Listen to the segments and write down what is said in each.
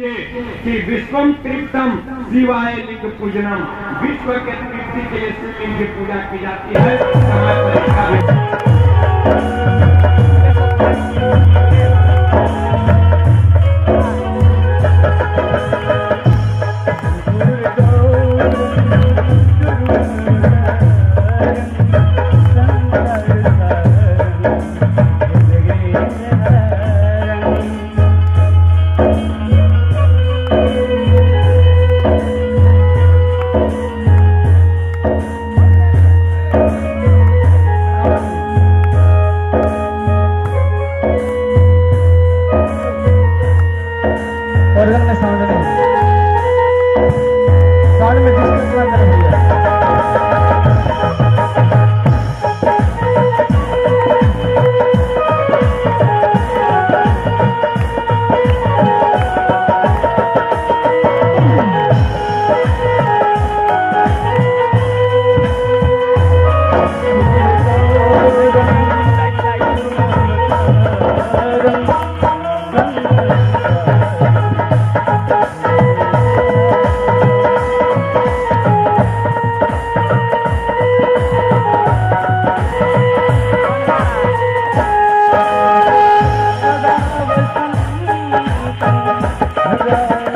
कि विश्वम तृप्तम शिवाय लिंग पूजनम विश्व के तृप्ति के लिए शिवलिंग की पूजा की जाती है।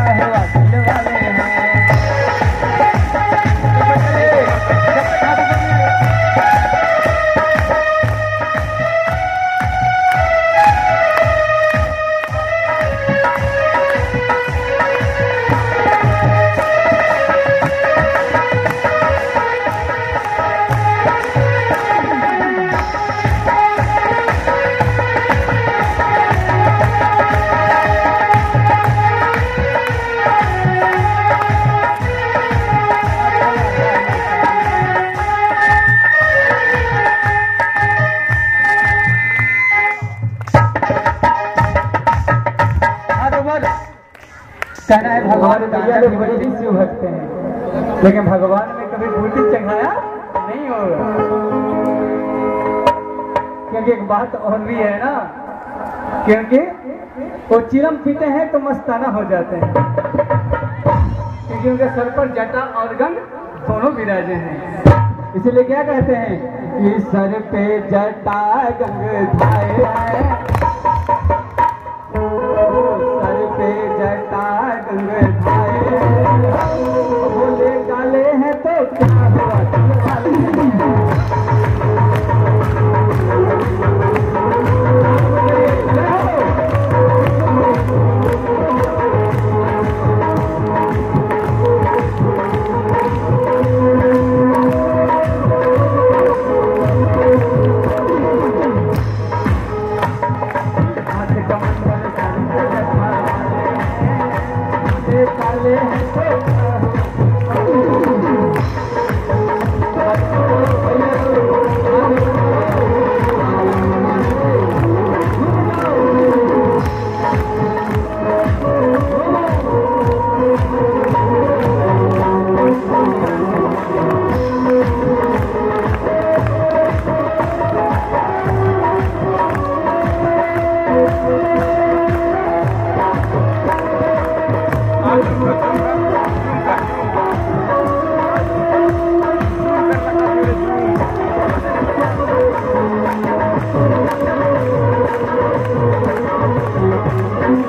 हैं कहना है, भगवान दाना भी बड़ी शिव भक्त हैं। लेकिन भगवान में कभी बूटी चढ़ाया नहीं होगा। क्योंकि एक बात और भी है ना, क्योंकि वो चिलम पीते हैं तो मस्ताना हो जाते हैं। क्योंकि उनके सर पर जटा और गंग दोनों विराजे हैं। इसीलिए क्या कहते हैं कि सर पे जटा गंग धाए हैं। जटा गंगे भाई बोले काले हैं तो